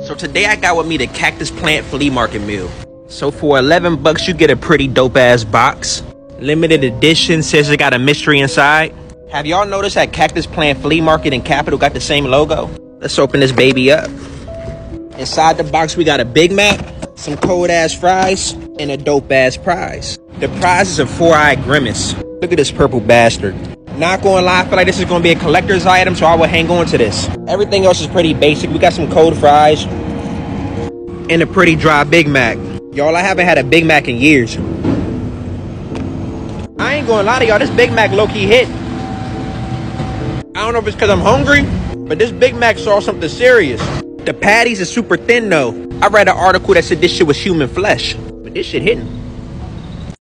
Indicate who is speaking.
Speaker 1: So today I got with me the Cactus Plant Flea Market meal. So for 11 bucks, you get a pretty dope ass box. Limited edition says it got a mystery inside. Have y'all noticed that Cactus Plant Flea Market and Capital got the same logo? Let's open this baby up. Inside the box, we got a Big Mac, some cold ass fries, and a dope ass prize. The prize is a four eyed grimace. Look at this purple bastard. Not gonna lie, I feel like this is gonna be a collector's item, so I will hang on to this. Everything else is pretty basic. We got some cold fries and a pretty dry Big Mac. Y'all, I haven't had a Big Mac in years. I ain't gonna lie to y'all, this Big Mac low-key hit. I don't know if it's because I'm hungry, but this Big Mac saw something serious. The patties are super thin though. I read an article that said this shit was human flesh, but this shit hitting.